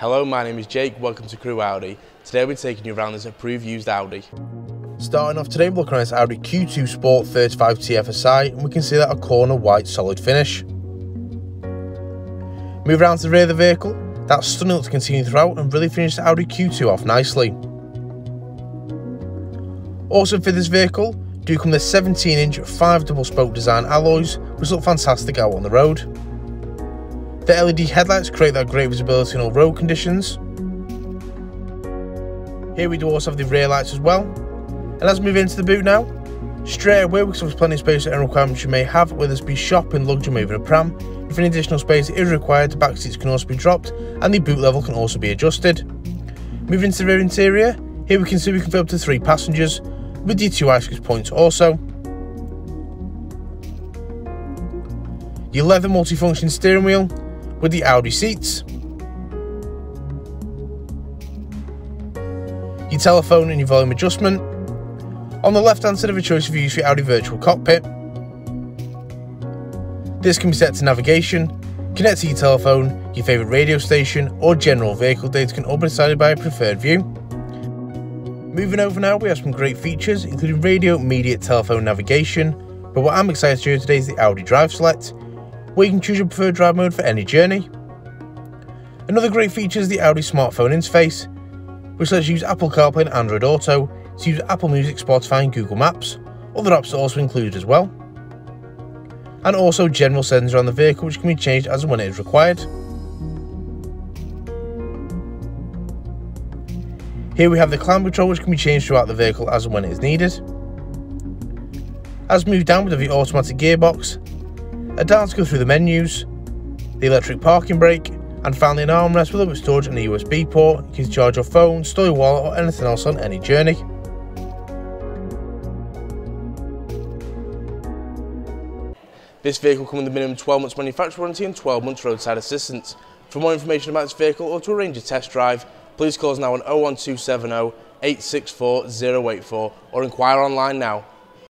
Hello, my name is Jake, welcome to Crewe Audi. Today we're taking you around this approved used Audi. Starting off today, we're looking at this Audi Q2 Sport 35 TFSI and we can see that a corner white solid finish. Move around to the rear of the vehicle, that stunning look to continue throughout and really finish the Audi Q2 off nicely. Also for this vehicle, do come the 17 inch 5 double spoke design alloys which look fantastic out on the road. The LED headlights create that great visibility in all road conditions. Here we do also have the rear lights as well. And let's move into the boot now. Straight away, because there's plenty of space and requirements you may have, whether this be shopping, luggage, moving a pram. If any additional space is required, the back seats can also be dropped and the boot level can also be adjusted. Moving to the rear interior, here we can see we can fit up to three passengers, with the two ice points also. Your leather multifunction steering wheel, with the Audi seats. Your telephone and your volume adjustment. On the left hand side of a choice of use for your Audi Virtual Cockpit. This can be set to navigation, connect to your telephone, your favourite radio station, or general vehicle data can all be decided by a preferred view. Moving over now, we have some great features, including radio, media, telephone navigation, but what I'm excited to show you today is the Audi Drive Select, where you can choose your preferred drive mode for any journey. Another great feature is the Audi smartphone interface, which lets you use Apple CarPlay and Android Auto to use Apple Music, Spotify and Google Maps. Other apps are also included as well. And also general settings around the vehicle which can be changed as and when it is required. Here we have the climate control which can be changed throughout the vehicle as and when it is needed. As we move down with the automatic gearbox, a dial to go through the menus, the electric parking brake, and finally an armrest with a storage and a USB port. You can charge your phone, store your wallet or anything else on any journey. This vehicle comes with a minimum 12 months manufacturer warranty and 12 months roadside assistance. For more information about this vehicle or to arrange a test drive, please call us now on 01270 864 084 or inquire online now